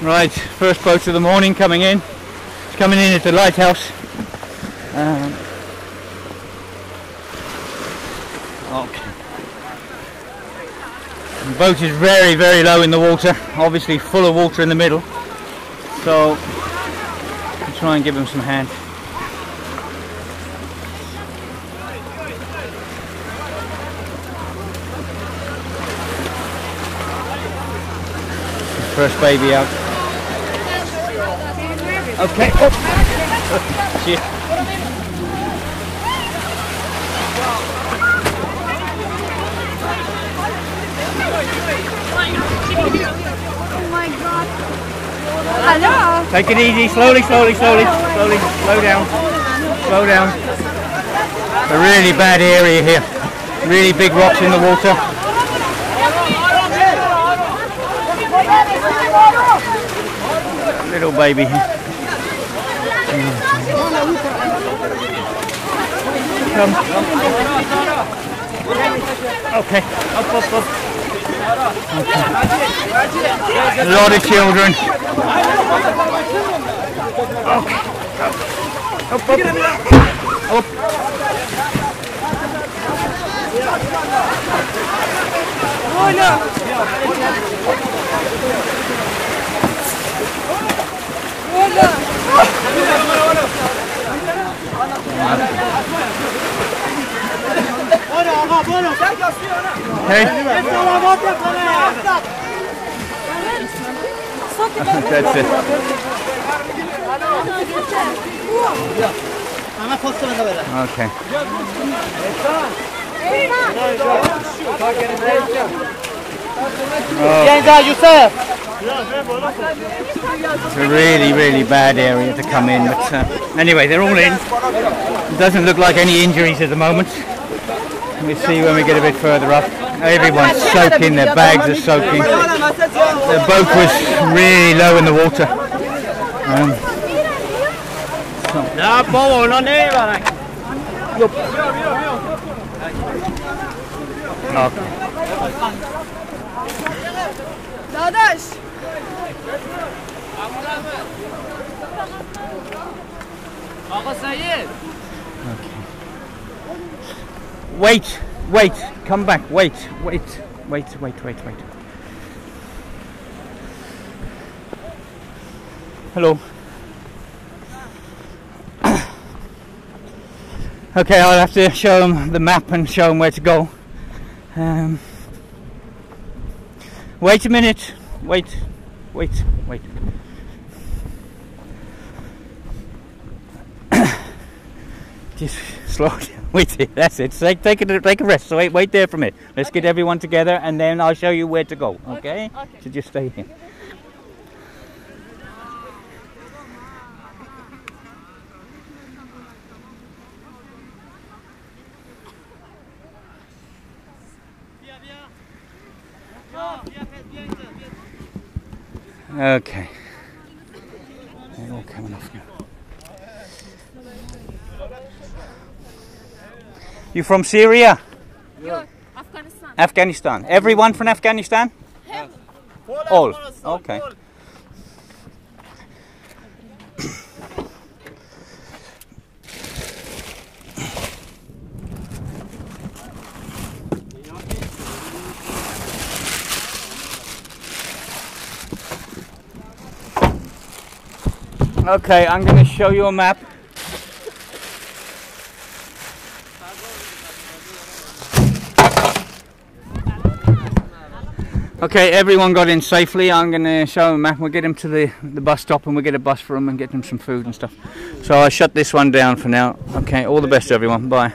Right, first boat of the morning coming in. It's coming in at the lighthouse. Um, okay. The boat is very, very low in the water. Obviously full of water in the middle. So, I'll try and give him some hand. First baby out. Okay. Oh. Shit. Oh my god. Hello. Take it easy, slowly, slowly, slowly, slowly. Slow down. Slow down. A really bad area here. Really big rocks in the water. Little baby. Come. Okay. Up, up, up. Okay. A lot of children. Okay. Up, up. Up. Okay. That's it. Okay. Oh, it's a really, really bad area to come in. But uh, anyway, they're all in. It doesn't look like any injuries at the moment. We'll see when we get a bit further up. Everyone's soaking, their bags are soaking. The boat was really low in the water. Um, Ja, bobo, no ne va. okay. Wait, wait, come back, wait, wait, wait, wait, wait, wait. Hello. okay, I'll have to show them the map and show them where to go. Um, wait a minute, wait, wait, wait. Just slow down. Wait, that's it. Take, take, a, take a rest. So wait, wait there for me. Let's get everyone together and then I'll show you where to go. Okay? So just stay here. Okay. They're all coming off now. You from Syria? Afganistan. Afghanistan. Everyone from Afghanistan? All. Okay. Okay, I'm going to show you a map. Okay, everyone got in safely. I'm going to show them map. We'll get them to the, the bus stop and we'll get a bus for them and get them some food and stuff. So I shut this one down for now. Okay, all the best, everyone. Bye.